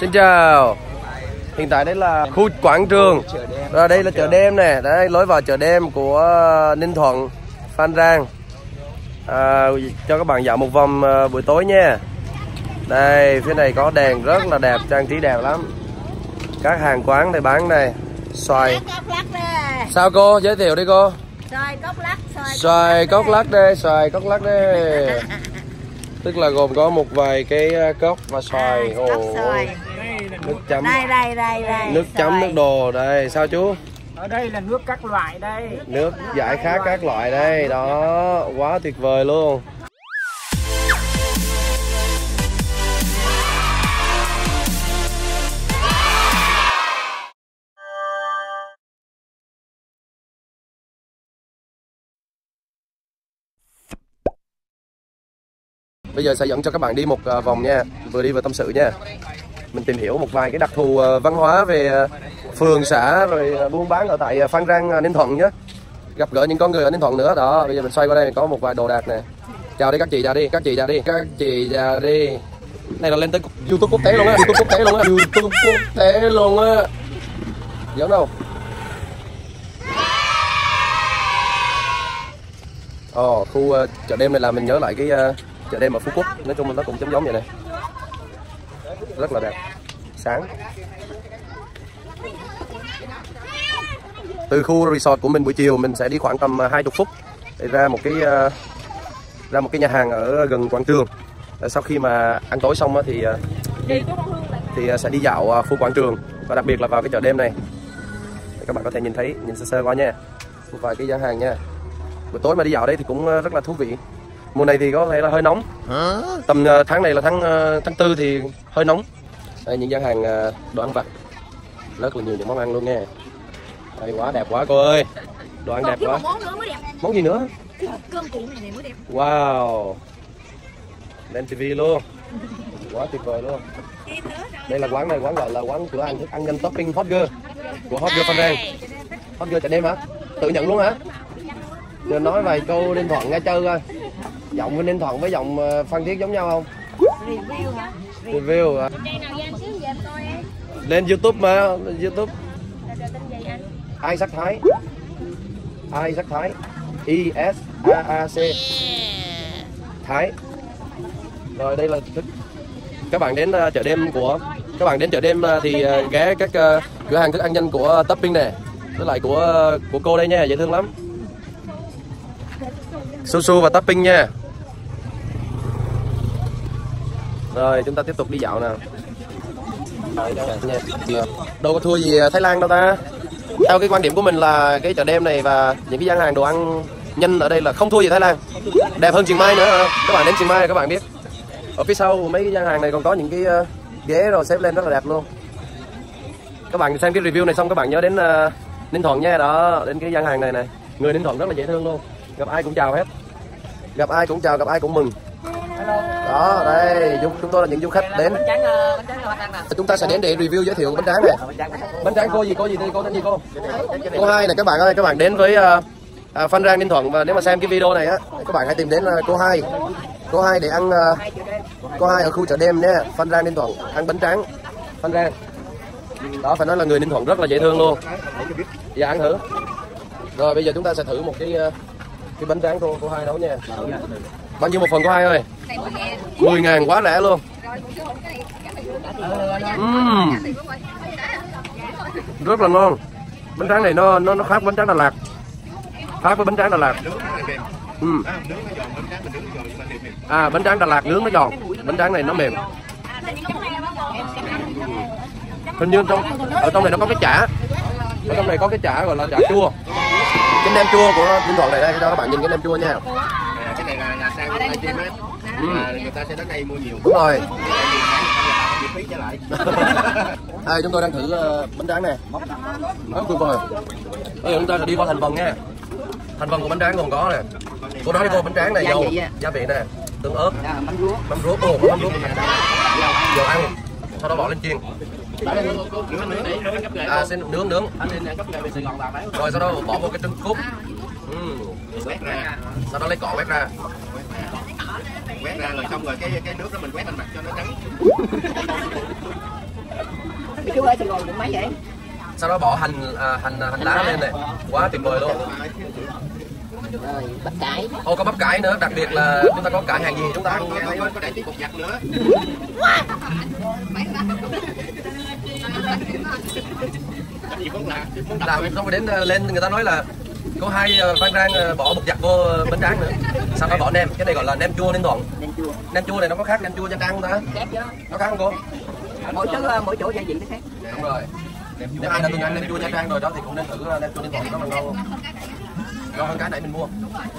Xin chào. Hiện tại đây là khu quảng trường. Rồi đây là chợ đêm nè. Đây lối vào chợ đêm của Ninh Thuận Phan Rang. À, Cho các bạn dạo một vòng à, buổi tối nha. Đây phía này có đèn rất là đẹp Trang trí đẹp lắm. Các hàng quán đây bán đây Xoài. Sao cô? Giới thiệu đi cô. Xoài cốc lắc Xoài cốc lắc đây. Xoài cốc lắc đây. Tức là gồm có một vài cái à, cốc và xoài. À, cốc xoài nước chấm. đây đây đây đây. Nước chấm nước đồ đây. Sao chú? Ở đây là nước các loại đây. Nước giải khát các loại đây. Đó quá tuyệt vời luôn. Bây giờ sẽ dẫn cho các bạn đi một à, vòng nha. Vừa đi vừa tâm sự nha Mình tìm hiểu một vài cái đặc thù à, văn hóa về à, phường xã rồi buôn bán ở tại Phan Rang Ninh Thuận nhé. Gặp gỡ những con người ở Ninh Thuận nữa. Đó bây giờ mình xoay qua đây có một vài đồ đạc nè. Chào đi các chị ra đi các chị ra đi các chị ra đi. Này là lên tới YouTube quốc tế luôn á YouTube quốc tế luôn á. YouTube quốc tế luôn á. Giống đâu? Ồ, oh, khu uh, chợ đêm này là mình nhớ lại cái uh, chợ đêm ở Phú Quốc. Nói chung là nó cũng giống giống vậy này rất là đẹp sáng. Từ khu resort của mình buổi chiều mình sẽ đi khoảng tầm 20 phút để ra một cái uh, ra một cái nhà hàng ở gần quảng trường. Sau khi mà ăn tối xong thì thì sẽ đi dạo khu quảng trường và đặc biệt là vào cái chợ đêm này. Các bạn có thể nhìn thấy nhìn sơ sơ qua nha. Một vài cái gian hàng nha. Buổi tối mà đi dạo đây thì cũng rất là thú vị mùa này thì có thể là hơi nóng. Tầm tháng này là tháng tháng tư thì hơi nóng. Đây những gian hàng đồ ăn vặt. Rất là nhiều những món ăn luôn nha đây quá đẹp quá cô ơi. Đồ ăn đẹp quá. món nữa mới đẹp món gì nữa? Cơm cuộn này, mới đẹp. Wow. Lên tivi luôn. Quá tuyệt vời luôn. Đây là quán này quán gọi là quán cửa hàng thức ăn nhanh topping hot girl. Của hot girl phan rang. Hot girl chợ đêm hả? Tự nhận luôn hả? Giờ nói vài câu ninh thuận nghe chơi coi giọng với ninh thuận với giọng ờ, phan thiết giống nhau không? Review hả? Review à. lên youtube mà youtube. Ai sắc thái? Ai sắc thái? I s a a c. Thái. Rồi đây là thức. Các bạn đến uh, chợ đêm của các bạn đến chợ đêm uh, thì ghé các cửa hàng thức ăn nhanh của topping nè. Với lại của của cô đây nha dễ thương lắm. Su su và topping nha rồi chúng ta tiếp tục đi dạo nào. Đâu có thua gì à, Thái Lan đâu ta? Theo cái quan điểm của mình là cái chợ đêm này và những cái gian hàng đồ ăn nhanh ở đây là không thua gì Thái Lan. Đẹp hơn Chiang Mai nữa à. các bạn đến Chiang Mai các bạn biết. Ở phía sau mấy cái gian hàng này còn có những cái à, ghế rồi xếp lên rất là đẹp luôn. Các bạn xem cái review này xong các bạn nhớ đến uh, Ninh Thuận nha. Đó đến cái gian hàng này này. Người Ninh Thuận rất là dễ thương luôn. Gặp ai cũng chào hết. Gặp ai cũng chào gặp ai cũng mừng đó đây chúng tôi là những du khách đến. Chúng ta sẽ đến để review giới thiệu bánh tráng này. Bánh tráng cô gì cô gì đây cô tên gì cô? Cô hai này các bạn ơi các bạn đến với uh, uh, Phan Rang Ninh Thuận và nếu mà xem cái video này á các bạn hãy tìm đến uh, cô hai. Cô hai để ăn uh, cô hai ở khu chợ đêm nhé Phan Rang Ninh Thuận ăn bánh tráng. Phan Rang. Đó phải nói là người Ninh Thuận rất là dễ thương luôn. Dạ ăn thử. Rồi bây giờ chúng ta sẽ thử một cái uh, cái bánh tráng cô cô hai nấu nha bao nhiêu một phần có hai ơi? 10 ngàn quá rẻ luôn. Uhm. rất là ngon. Bánh tráng này nó nó nó khác bánh tráng Đà Lạt. Khác với bánh tráng Đà Lạt. Uhm. à bánh tráng Đà Lạt nướng nó giòn. Bánh tráng này nó mềm. Hình như trong, ở trong này nó có cái chả. Ở trong này có cái chả gọi là chả chua. Cái nem chua của Ninh Thuận này đây, cho các bạn nhìn cái nem chua nha ừ. người ta sẽ đến đây mua nhiều. Đúng rồi. Phí trở lại. Đây chúng tôi đang thử uh, bánh tráng này rất tuyệt vời. Bây giờ chúng ta sẽ đi qua thành phần nha. Thành phần của bánh tráng gồm có nè. Cô nói đi cô bánh tráng này dầu gia vị nè. Tương ớt. Mắm ruốc. Mắm ruốc. Ô mắm ruốc. Dầu ăn. Sau đó bỏ lên chiên. À xin nướng nướng. Rồi sau đó bỏ vô cái trứng cút uhm. sau đó lấy cỏ quét ra quét ra rồi xong rồi cái cái nước đó mình quét lên mặt cho nó trắng. Chú ở Sài Gòn cũng mấy vậy? Sau đó bỏ hành à, hành hành lá lên này. Quá tuyệt vời luôn. Rồi bắp cải. Ô có bắp cải nữa đặc biệt là chúng ta có cải hàng gì chúng ta? Ăn thấy có đại tí cục giặt nữa. Làm xong rồi đến ờ, lên người ta nói là có hai ờ, phan rang bỏ bột giặt vô bánh tráng nữa sau đó bỏ nem? Cái này gọi là nem chua nên thuận nên chua. Nem chua này nó có khác nem chua nha trang không ta. Khác chứ. Nó khác không cô? Mỗi chỗ mỗi chỗ gia vị nó khác. Đúng rồi. Nếu ai đã từng ăn nem chua nha trang rồi đó thì cũng nên thử ờ, nem chua nên thuận nó là ngon ngon hơn cái nãy mình mua.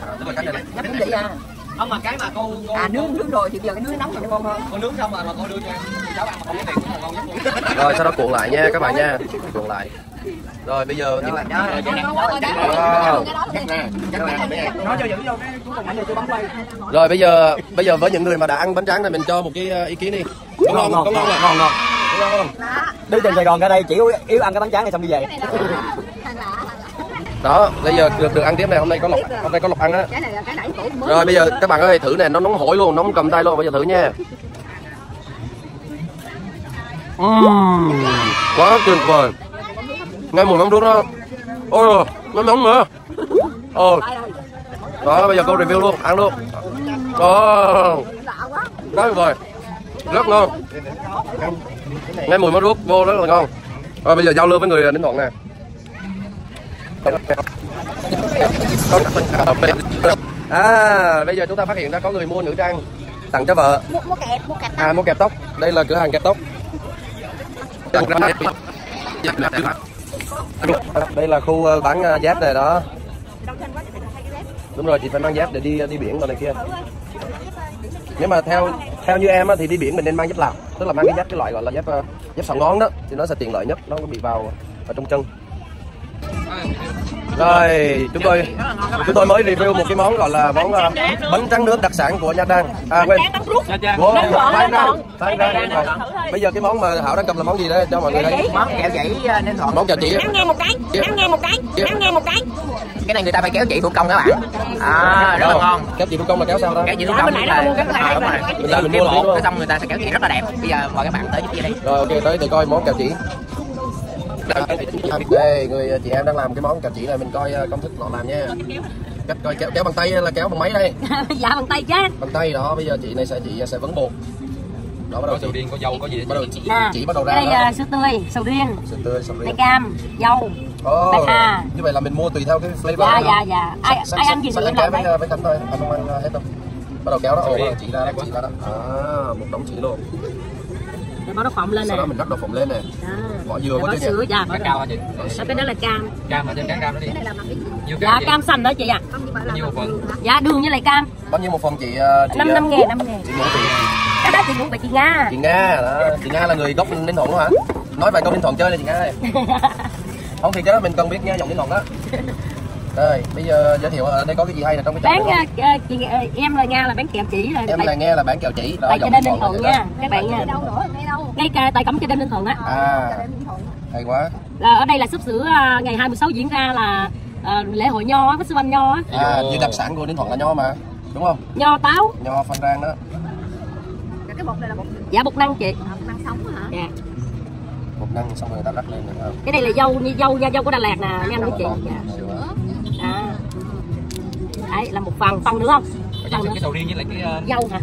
À, tức là cái này này nó cũng vậy à. Không mà cái mà cô cô à nướng nướng rồi thì giờ cái nướng nóng thì nó ngon. Hơn cô nướng xong rồi mà cô đưa cho em. Cháu ăn mà không có tiền cũng là ngon nhất rồi sau đó cuộn lại nha các bạn nha. Cuộn lại rồi bây giờ những rồi đó rồi bây giờ bây giờ với những người mà đã ăn bánh tráng này mình cho một cái ờ, ý kiến đi có ngon ngon ngon ngon. Ngon Đi từ Sài Gòn ra đây chỉ yếu, ăn cái bánh tráng này xong đi về. đó bây giờ được được ăn tiếp này hôm nay có lộc hôm nay có lộc ăn á rồi bây giờ các bạn ơi thử này nó nóng hổi luôn nóng cầm tay luôn bây giờ thử nha Uhm, quá tuyệt vời ngay mùi mắm ruốc đó. Ôi nó nóng nữa ồ đó bây giờ cô review luôn ăn luôn. Đó tuyệt vời. Rất ngon. Ngay mùi mắm ruốc vô rất là ngon. Rồi bây giờ giao lưu với người ninh thuận nè à bây giờ chúng ta phát hiện ra có người mua nữ trang tặng cho vợ. Mua mua kẹp mua kẹp à mua kẹp tóc. Đây là cửa hàng kẹp tóc đây là khu ờ, bán ờ, dép này đó. Đúng rồi chị phải mang dép để đi đi biển rồi này kia. Nếu mà theo theo như em á, thì đi biển mình nên mang dép lào tức là mang cái dép cái loại gọi là dép ờ, dép sọ ngón đó thì nó sẽ tiện lợi nhất nó không bị vào ở trong chân rồi chúng tôi chúng tôi mới review một cái món gọi là món ờ, bánh tráng nước đặc sản của nha trang. À quên. Của Phan Rang Phan Rang bây giờ cái món mà Hảo đang cầm là món gì đấy cho mọi người thấy. món kẹo chỉ nên thuận. Món kẹo chỉ ăn nghe một cái ăn nghe một cái ăn nghe một cái. Cái này người ta phải kéo chỉ thủ công các bạn. À rất là ngon. kéo chị thủ công là kéo sao đó kéo chỉ thủ công bên nãy nó mua cái à, đúng rồi Mình mua cái xong người ta sẽ kéo chỉ rất là đẹp. Bây giờ mời các bạn tới giúp chị đây rồi ok tới để coi món kẹo chỉ đây người chị em đang làm cái món kẹo chỉ này mình coi ờ, công thức họ làm nha. Cách coi kéo, kéo bằng tay hay là kéo bằng máy đây. Dạ bằng tay chứ. Bằng tay đó bây giờ chị này sẽ chị sẽ vấn bột. Đó bắt đầu sầu riêng có dâu có gì bắt đầu chỉ, À, chỉ bắt đầu ra đây là sữa tươi sầu riêng. Sườn tươi sầu riêng. Cam dâu bạc hà. như vậy là mình mua tùy theo cái flavor dạ dạ dạ. Ai Sắc- ai sắc- ăn gì thì ăn làm cái đấy với thôi. Anh không ăn hết đâu. Bắt đầu kéo đó. Ồ chỉ ra đó. Chỉ ra đó. À một đống chỉ luôn. Rồi bỏ nó phộng lên sau nè. đó mình rắc đậu phộng lên nè. Đó. bỏ dừa Rồi có bỏ sữa dạ bỏ cao hả chị? Ở cái đó là cam. Cam ở trên cán cam đó đi. Nhiêu dạ cam xanh đó chị ạ. Nhiêu một phần. dạ đường với lại cam. Bao nhiêu một phần chị ờ, chị năm ờ, năm ngàn năm ngàn. chị chị cái đó chị muốn phải chị nga. Chị Nga đó. Chị Nga là người gốc Ninh Thuận đó hả? Nói vài câu Ninh Thuận chơi này chị Nga ơi. Không thì cái đó mình cần biết nghe giọng Ninh Thuận đó đây bây giờ giới thiệu ở đây có cái gì hay là trong cái bán chợ này? ờ, ờ, chị ờ, em là nga là bán kẹo chỉ là không? em tại, là nghe là bán kẹo chỉ đó tại chợ đêm Ninh Thuận là nha các bạn nha. Ngay cả tại cổng chợ đêm ninh thuận á. À hay quá. Là ở đây là sắp sửa ờ, ngày 26 diễn ra là ờ, lễ hội nho á, festival nho á. À như đặc sản của Ninh Thuận là nho mà đúng không? Nho táo. Nho Phan Rang đó. Dạ bột năng chị. Năng sống hả? Dạ. Một năng xong rồi người ta rắc lên nữa cái này là dâu như dâu nha dâu của Đà Lạt nè nha anh chị dạ. à đấy là một phần. Phần nữa không? Phần nữa. cái sầu riêng với lại cái ờ, dâu hả?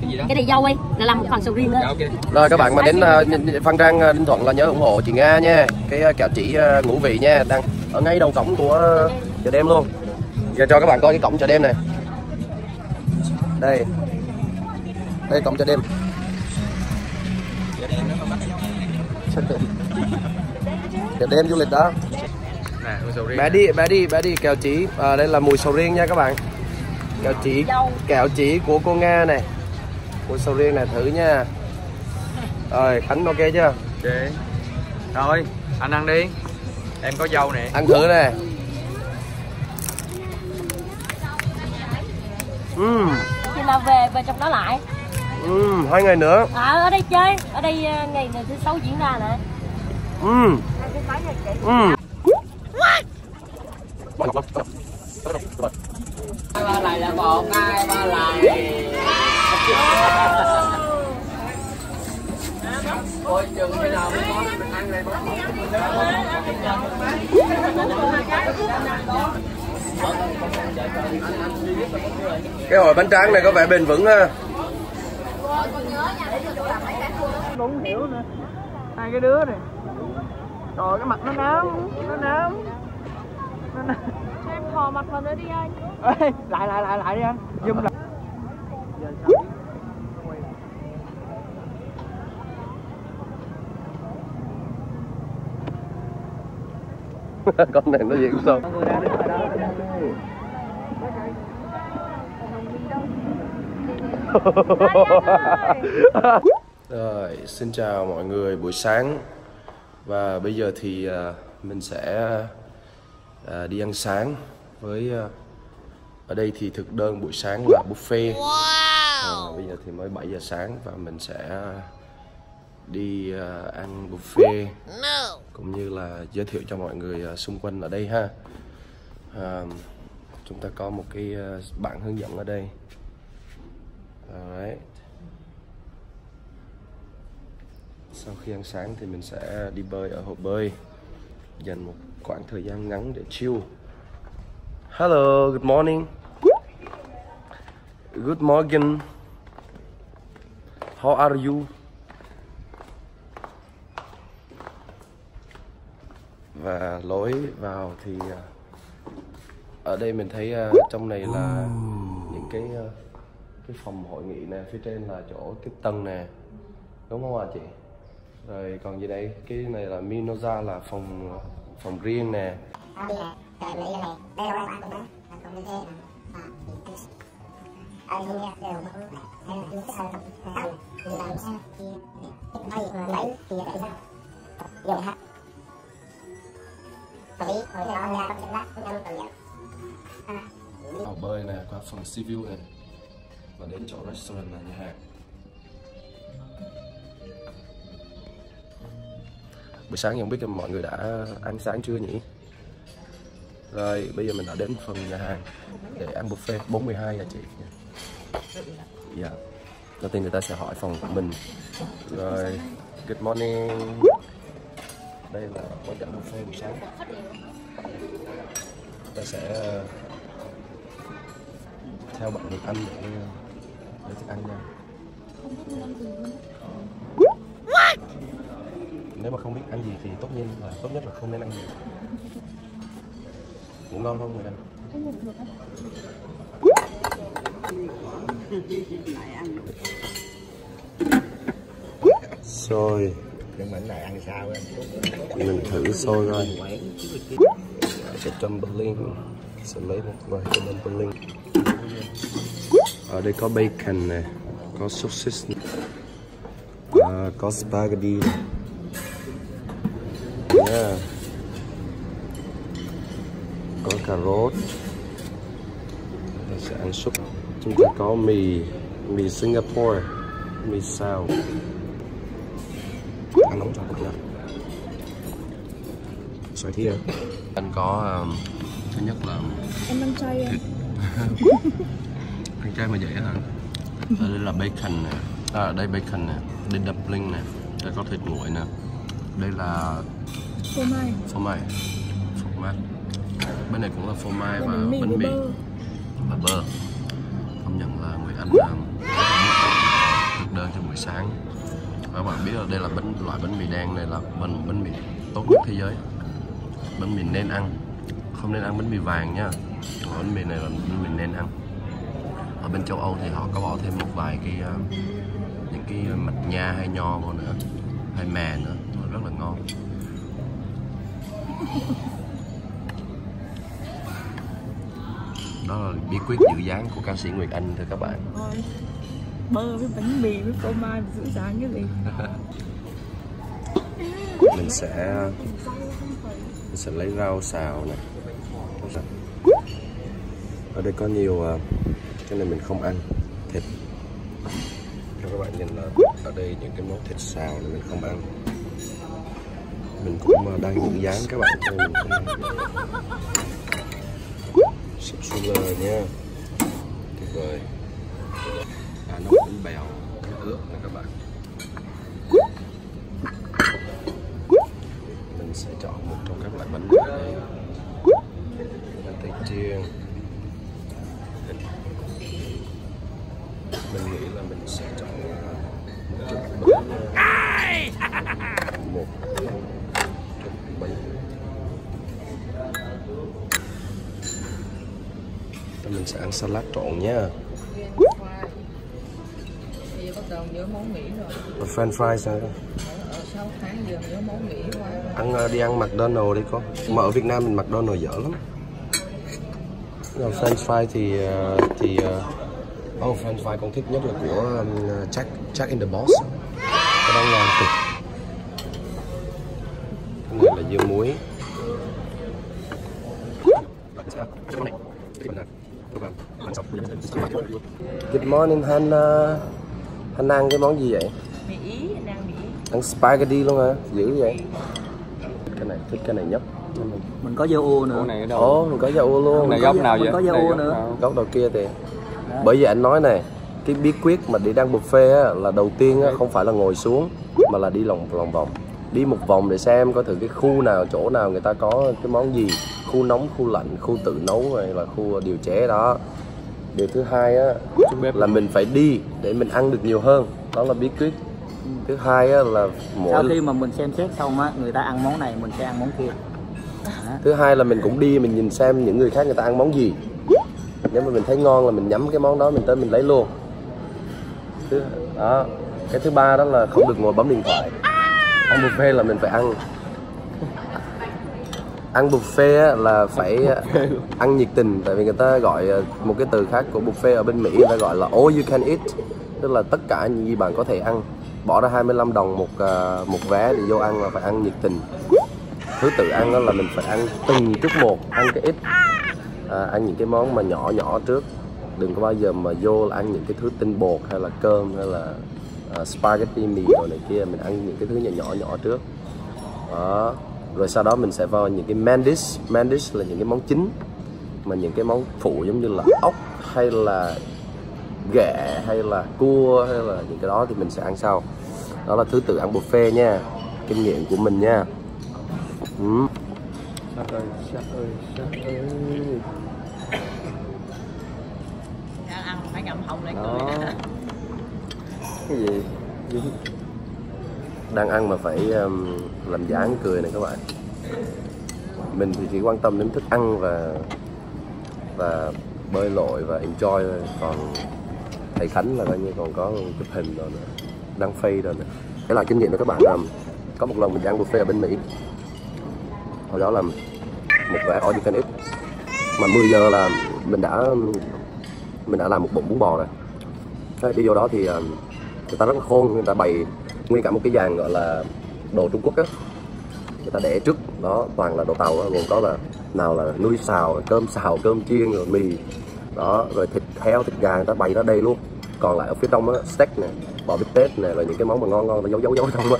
cái gì đó. Cái này dâu ấy là làm một phần sầu riêng nữa. Dạ ok. Rồi các bạn mà đến uh, Phan Rang uh, Ninh Thuận là nhớ ủng hộ chị Nga nha. Cái uh, kẹo chỉ uh, ngũ vị nha. Đang ở ngay đầu cổng của chợ đêm luôn. Giờ cho các bạn coi cái cổng chợ đêm này. Đây. Đây cổng chợ đêm. Chợ đêm du lịch đó sầu riêng Bé đi, bé đi, bé đi kẹo chỉ à, Đây là mùi sầu riêng nha các bạn. Kẹo chỉ, kẹo chỉ của cô Nga này. Mùi sầu riêng này thử nha. Rồi, Khánh ok chưa? ok. Rồi anh ăn đi. Em có dâu nè. Ăn thử nè. Ừm, khi nào về về trong đó lại. Ừm, hai ngày nữa. À, ở đây chơi. Ở đây ờ, ngày ngày thứ sáu diễn ra nè. Ừm, ừm ba lại là một hai ba lại cái hồi bánh tráng này có vẻ bền vững ha. Hiểu nữa hai cái đứa này. Rồi cái mặt nó nám nó nám. Cho em thò mặt vào nữa đi anh. Ê, lại lại lại lại đi anh. Zoom lại con này nó gì cũng sao. Người ra đứng ở đó Rồi, xin chào mọi người buổi sáng. Và bây giờ thì à, mình sẽ à, đi ăn sáng với à, Ở đây thì thực đơn buổi sáng là buffet. À, Bây giờ thì mới 7 giờ sáng và mình sẽ đi à, ăn buffet. Cũng như là giới thiệu cho mọi người à, xung quanh ở đây ha. À, Chúng ta có một cái à, bảng hướng dẫn ở đây. Alright. Sau khi ăn sáng thì mình sẽ đi bơi ở hồ bơi. Dành một khoảng thời gian ngắn để chill. Hello, good morning. Good morning. How are you? Và lối vào thì à, Ở đây mình thấy à, trong này là những cái à, cái phòng hội nghị nè phía trên là chỗ tiếp tân nè. Đúng không ạ chị? Rồi còn gì đây? Cái này là Minoza là phòng phòng riêng nè. Hồ bơi nè qua phòng sea view này. Và đến chỗ restaurant là nhà hàng buổi sáng không biết mọi người đã ăn sáng chưa nhỉ? Rồi, bây giờ mình đã đến phần nhà hàng để ăn buffet 42 à chị. Dạ. Đầu tiên người ta sẽ hỏi phòng của mình. Rồi, good morning. Đây là quán ăn buffet buổi sáng. Ta sẽ ờ, theo bạn được ăn để ờ, để thức ăn nha nếu mà không biết ăn gì thì tốt nhiên là tốt nhất là không nên ăn gì. Ngủ ngon không người anh xôi. Cái mảnh này ăn sao em? Mình thử xôi coi. Cái tumbling. Sẽ lấy một vài cái tumbling. Ở đây có bacon nè có sausage nè. À, có spaghetti nè. Yeah. có cà rốt. Mình sẽ ăn súp. Chúng ta có mì mì Singapore mì xào. Ăn nóng cho bạn nhé xoài thia anh có um, thứ nhất là Em ăn chay em ăn chay mà dễ hả? Đây là bacon nè. À, đây bacon nè. Đây dumpling nè. Đây có thịt nguội nè. Đây là Phô mai. Phô mai. Phô mai. Bên này cũng là phô mai và bánh mì. bánh và bơ. Công nhận là người anh làm thực đơn cho buổi sáng. Và các bạn biết là đây là bánh loại bánh mì đen này là bánh bánh mì tốt nhất thế giới. Bánh mì nên ăn. Không nên ăn bánh mì vàng nha. Bánh mì này là bánh mì nên ăn. Ở bên châu Âu thì họ có bỏ thêm một vài cái uh, những cái mạch nha hay nho vô nữa. Hay mè nữa. Rất là ngon đó là bí quyết giữ dáng của ca sĩ Nguyệt Anh thưa các bạn. Bơ với bánh mì với phô mai mà giữ dáng cái gì? Mình sẽ mình sẽ lấy rau xào này. Ở đây có nhiều à, cái này mình không ăn thịt. Cho các bạn nhìn là ở đây những cái món thịt xào này mình không ăn mình cũng ờ, đang dựng dáng các bạn cho nên mình không nha. Tuyệt vời. À nó cũng bèo nó ướt nè các bạn. Mình sẽ chọn một trong các loại bánh này. Bánh tây chiên. Mình nghĩ là mình sẽ chọn ờ, một chút sẽ ăn salad trộn nha. French fries nữa Ở 6 tháng giờ nhớ món Mỹ quá ăn ờ, đi ăn McDonald đi con. Mà ở Việt Nam mình McDonald dở lắm. Còn French fries thì ờ, thì oh, French fries con thích nhất là của Jack Jack in the Box. Cái đó ngon cực cái này là dưa muối. Good morning Hannah. Hannah ăn cái món gì vậy? Mỹ Ý, đang Mỹ Ý. Ăn spaghetti luôn hả? Dữ vậy. Cái này thích cái này nhất. Mình có dưa ô nữa. Ồ mình có dầu luôn. Này góc nào vậy? có dưa ô nữa. góc đầu kia thì bởi vì anh nói này cái bí quyết mà đi ăn buffet á, là đầu tiên á, không phải là ngồi xuống mà là đi lòng lòng vòng. Đi một vòng để xem coi thử cái khu nào chỗ nào người ta có cái món gì. Khu nóng khu lạnh khu tự nấu hay là khu điều chế đó điều thứ hai á là mình phải đi để mình ăn được nhiều hơn. Đó là bí quyết. Thứ hai á, là mỗi sau khi mà mình xem xét xong á người ta ăn món này mình sẽ ăn món kia. Thứ hai là mình cũng đi mình nhìn xem những người khác người ta ăn món gì. Nếu mà mình thấy ngon là mình nhắm cái món đó mình tới mình lấy luôn. Thứ đó. Cái thứ ba đó là không được ngồi bấm điện thoại. Ăn buffet là mình phải ăn ăn buffet á, là phải ăn nhiệt tình tại vì người ta gọi ờ, một cái từ khác của buffet ở bên Mỹ người ta gọi là all you can eat tức là tất cả những gì bạn có thể ăn bỏ ra 25 đồng một ờ, một vé để vô ăn là phải ăn nhiệt tình. Thứ tự ăn đó là mình phải ăn từng chút một ăn cái ít à, ăn những cái món mà nhỏ nhỏ trước. Đừng có bao giờ mà vô là ăn những cái thứ tinh bột hay là cơm hay là à, spaghetti mì rồi này kia mình ăn những cái thứ nhỏ nhỏ nhỏ trước. Đó rồi sau đó mình sẽ vào những cái main dish. Main dish là những cái món chính mà những cái món phụ giống như là ốc hay là ghẹ hay là cua hay là những cái đó thì mình sẽ ăn sau. Đó là thứ tự ăn buffet nha kinh nghiệm của mình nha. Ừ. đang ăn phải ngậm họng lại Đó. cười. Cái gì đang ăn mà phải um, làm dáng cười này các bạn. Mình thì chỉ quan tâm đến thức ăn và và bơi lội và enjoy thôi. Còn thầy khánh là coi như còn có chụp hình rồi nữa đăng phay rồi nữa. Để là kinh nghiệm của các bạn um, có một lần mình ăn buffet ở bên mỹ. Hồi đó là một vẻ all you can eat. Mà 10 giờ là mình đã um, mình đã làm một bụng bún bò rồi. Thế đi vô đó thì um, người ta rất là khôn người ta bày nguyên cả một cái dàn gọi là đồ Trung Quốc á. Người ta để trước đó toàn là đồ tàu đó, gồm có là nào là nuôi xào cơm xào cơm chiên rồi mì. Đó rồi thịt heo thịt gà người ta bày ra đây luôn. Còn lại ở phía trong á steak này bò bít tết này rồi những cái món mà ngon ngon ta giấu giấu giấu trong á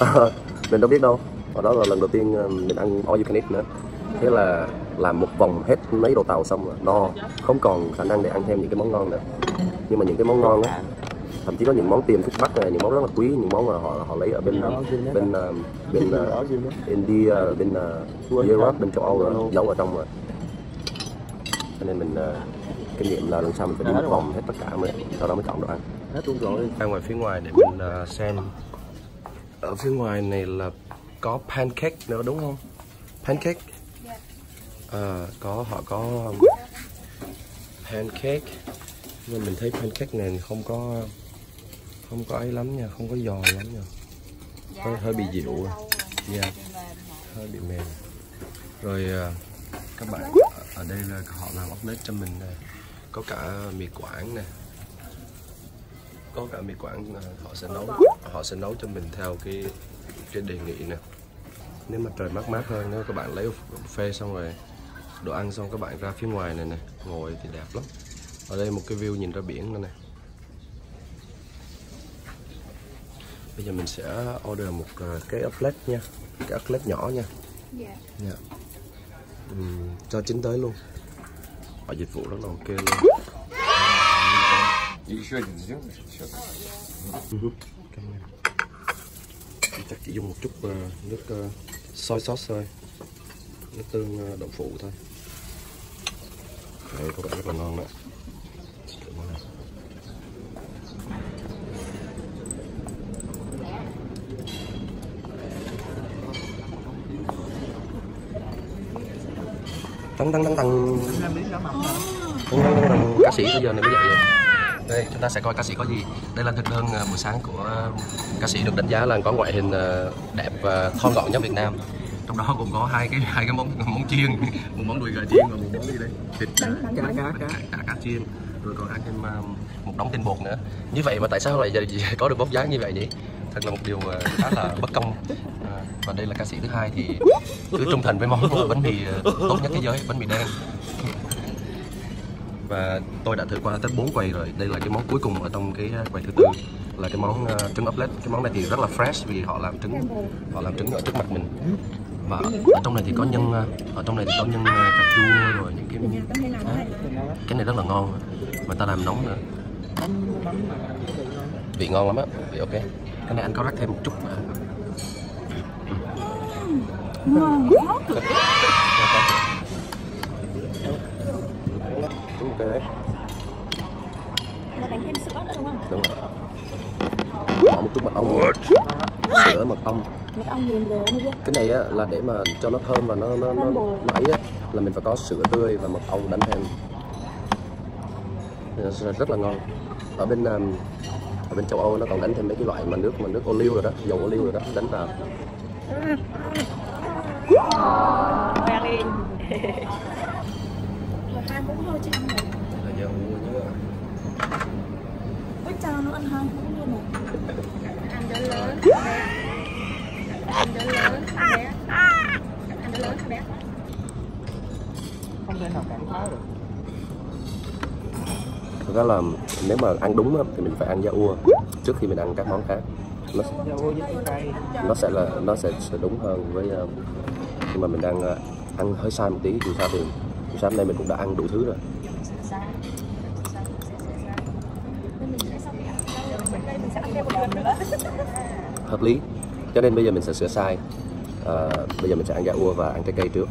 mình đâu biết đâu. Và đó là lần đầu tiên ờ, mình ăn all you can eat nữa. Thế là làm một vòng hết mấy đồ tàu xong rồi no không còn khả năng để ăn thêm những cái món ngon nữa. Nhưng mà những cái món ngon á thậm chí có những món tiền thuốc bắc này những món rất là quý những món mà họ họ lấy ở bên bên ờ, bên ờ, India bên uh, Europe bên châu Âu rồi giấu ở trong rồi. Cho nên mình ờ, kinh nghiệm là lần sau mình phải đi một vòng hết tất cả mới sau đó mới chọn đồ ăn hết luôn rồi. Ra ngoài phía ngoài để mình uh, xem. Ở phía ngoài này là có pancake nữa đúng không? Pancake? Ờ, có họ có um, pancake. Nhưng mình thấy pancake này không có không có ấy lắm nha không có giòn lắm nha. Hơi, hơi bị dịu dạ. hơi bị mềm. Rồi à, các bạn ở đây là họ làm omelette cho mình nè. Có cả mì quảng nè. Có cả mì quảng à, họ sẽ nấu họ sẽ nấu cho mình theo cái cái đề nghị nè. Nếu mà trời mát mát hơn nếu các bạn lấy buffet xong rồi đồ ăn xong các bạn ra phía ngoài này nè ngồi thì đẹp lắm. Ở đây một cái view nhìn ra biển nữa nè bây giờ mình sẽ order một uh, cái outlet nha cái outlet nhỏ nha dạ Ừm, cho chín tới luôn họ dịch vụ rất là ok luôn И еще один сделаешь? Сейчас. Ừ, cảm ơn. chắc chỉ dùng một chút ờ, nước ờ, Soy sauce thôi Nước tương ờ, đậu phụ thôi Đấy, có vẻ rất là ngon đấy Tăng tăng tăng tăng Tăng tăng tăng Ca sĩ bây giờ này mới dậy rồi đây chúng ta sẽ coi ca sĩ có gì. Đây là thực đơn ờ, buổi sáng của ờ, ca sĩ được đánh giá là có ngoại hình ờ, đẹp và thon gọn nhất Việt Nam. Trong đó cũng có hai cái hai cái món món chiên một món đùi gà chiên và một món gì đây? Thịt chả cá chả cá chiên. Rồi còn ăn thêm một đống tinh bột nữa. Như vậy mà tại sao lại có được vóc dáng như vậy nhỉ thật là một điều ờ, khá là bất công. Ờ, và đây là ca sĩ thứ hai thì cứ trung thành với món bánh mì ờ, tốt nhất thế giới bánh mì đen. Và tôi đã thử qua tới 4 quầy rồi. Đây là cái món cuối cùng ở trong cái quầy thứ tư là cái món uh, trứng ốp lết cái món này thì rất là fresh vì họ làm trứng họ làm trứng ở trước mặt mình. Và ở trong này thì có nhân ở trong này thì có nhân uh, cà chua rồi những cái à, cái này rất là ngon. Mà ta làm nóng nữa vị ngon lắm á vị ok. Cái này anh có rắc thêm một chút mà ok đấy đánh thêm sữa nữa. Đúng không đúng rồi bỏ một chút mật ong sữa mật ong mật ong cái này á, là để mà cho nó thơm và nó nó nó, nó ấy á, là mình phải có sữa tươi và mật ong đánh thêm. Nên nó sẽ rất là ngon. Ở bên um, ở bên châu Âu nó còn đánh thêm mấy cái loại mà nước mà nước ô liu rồi đó, dầu ô liu rồi đó, đánh vào. Vang hai muỗng thôi chị ăn này là dầu ô liu Ôi chào nó ăn hai muỗng luôn này Ăn đứa lớn, bé Ăn đứa lớn, bé Ăn đứa lớn, bé không thể nào cảm phá được thực ra là nếu mà ăn đúng á, thì mình phải ăn da ua trước khi mình ăn các món khác. Nó nó sẽ là nó sẽ, sẽ đúng hơn với nhưng mà mình đang uh, ăn hơi sai một tí dù sao thì dù sao hôm nay mình cũng đã ăn đủ thứ rồi. Hợp lý. Cho nên bây giờ mình sẽ sửa sai. À, bây giờ mình sẽ ăn gà ua và ăn trái cây trước.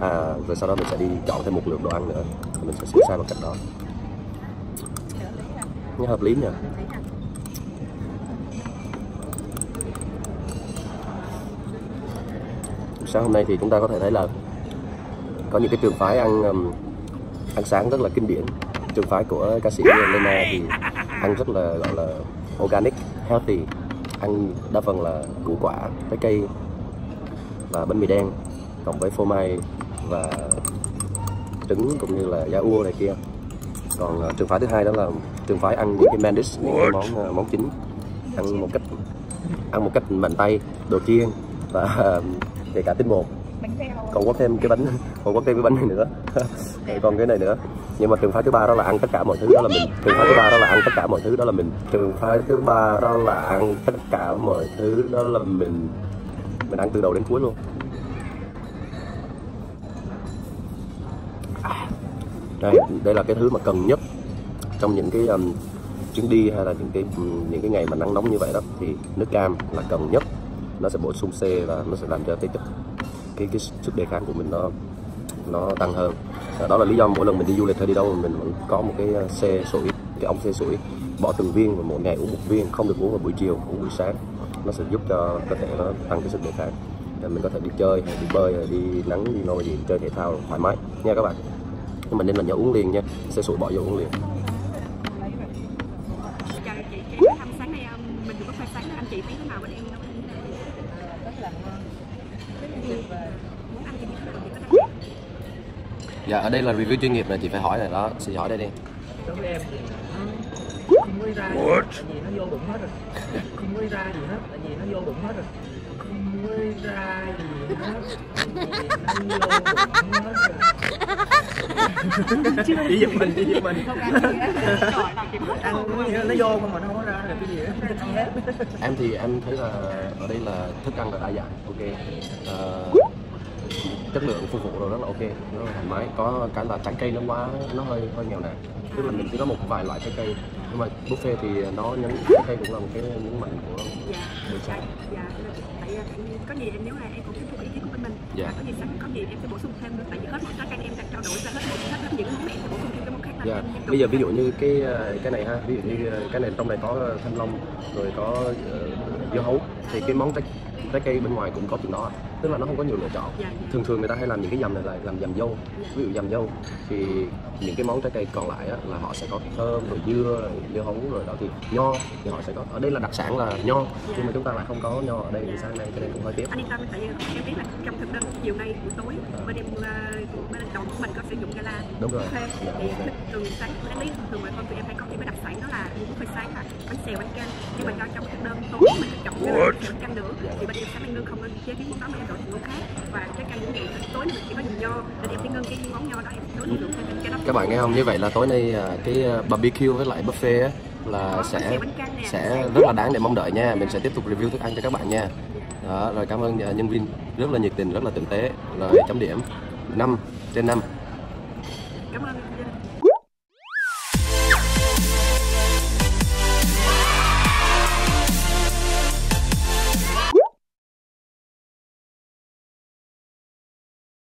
À, rồi sau đó mình sẽ đi chọn thêm một lượt đồ ăn nữa. Mình sẽ sửa sai bằng cách đó nghe hợp lý nhỉ? Sáng hôm nay thì chúng ta có thể thấy là có những cái trường phái ăn um, ăn sáng rất là kinh điển. Trường phái của ca sĩ Lena thì ăn rất là gọi là organic healthy ăn đa phần là củ quả trái cây và bánh mì đen cộng với phô mai và trứng cũng như là da ua này kia còn uh, trường phái thứ hai đó là trường phái ăn những cái main dish những cái món uh, món chính. Ăn một cách ăn một cách mạnh tay đồ chiên và uh, kể cả tinh bột. Còn có thêm cái bánh còn có thêm cái bánh này nữa. Còn cái này nữa. Nhưng mà trường phái thứ ba đó là ăn tất cả mọi thứ đó là mình. Trường phái thứ ba đó là ăn tất cả mọi thứ đó là mình. Trường phái thứ ba đó là ăn tất cả mọi thứ đó là mình. Mình ăn từ đầu đến cuối luôn đây đây là cái thứ mà cần nhất trong những cái um, chuyến đi hay là những cái um, những cái ngày mà nắng nóng như vậy đó. Thì nước cam là cần nhất. Nó sẽ bổ sung C và nó sẽ làm cho cái chất cái cái sức đề kháng của mình nó nó tăng hơn. Và đó là lý do mỗi lần mình đi du lịch hay đi đâu mình vẫn có một cái uh, xe sủi cái ống xe sủi. Bỏ từng viên và mỗi ngày uống một viên không được uống vào buổi chiều uống buổi sáng. Nó sẽ giúp cho cơ thể nó tăng cái sức đề kháng. Để mình có thể đi chơi hay đi bơi hay đi nắng đi nôi gì chơi thể thao thoải mái. Nha các bạn nhưng mà nên là nhớ uống liền nha xe sủi bỏ vô uống liền. Dạ ở đây là review chuyên nghiệp này chị phải hỏi này đó chị hỏi đây đi. Không ra gì hết, tại vì nó vô bụng hết rồi không ra gì hết tại vì nó vô bụng hết rồi không ra gì hết tại vì nó vô bụng hết rồi chỉ giật mình chỉ giật mình. Ăn nó vô mà nó không có ra được cái gì hết. Em thì em thấy là ở đây là thức ăn là đa dạng ok. Ờ, chất lượng phục vụ rồi rất là ok rất là thoải mái. Có cái là trái cây nó quá nó hơi hơi nghèo nàn. Tức là mình chỉ có một vài loại trái cây nhưng mà buffet thì nó nhấn đây cũng là một cái nhấn mạnh của dạ buổi dạ sáng. dạ tại tại có gì em nếu là em cũng tiếp tục ý kiến của mình Dạ. Có gì sáng có gì em sẽ bổ sung thêm nữa? Tại vì hết một trái cây em đang trao đổi ra hết một hết, hết những món này em sẽ bổ sung thêm cái món khác Dạ. Bây giờ ví dụ như cái ờ, cái này ha, ví dụ như ờ, cái này trong này có thanh long rồi có ờ, dưa hấu. Thì cái món trái trái cây bên ngoài cũng có chừng đó, tức là nó không có nhiều lựa chọn. Dạ, dạ. Thường thường người ta hay làm những cái dầm này là làm dầm dâu, ví dụ dầm dâu thì những cái món trái cây còn lại á, là họ sẽ có thơm rồi dưa rồi dưa hấu rồi đó thì nho thì họ sẽ có. Ở đây là đặc sản là nho nhưng mà chúng ta lại không có nho ở đây thì sáng nay cái này cũng hơi tiếc. anh yên tâm tại vì em biết là trong thực đơn chiều nay buổi tối bên em ờ, bên đồng của mình có sử dụng gala. Đúng rồi. buffet thì thường sáng em biết thường mọi con tụi em hay có những cái đặc sản đó là buffet sáng là bánh xèo bánh canh. Nhưng mà do trong thực đơn tối mình chọn là bánh canh nữa thì bên em sáng em ngưng không có chế biến món đó mà em thành món khác và trái cây cũng vậy tối mình chỉ có nhiều nho nên em sẽ ngưng cái món nho đó em thêm cái đó Các bạn nghe không? Như vậy là tối nay à, cái à, barbecue với lại buffet á, là sẽ sẽ rất là đáng để mong đợi nha. Mình sẽ tiếp tục review thức ăn cho các bạn nha. Đó, rồi cảm ơn à, nhân viên rất là nhiệt tình, rất là tử tế. Rồi chấm điểm 5 trên 5. cảm ơn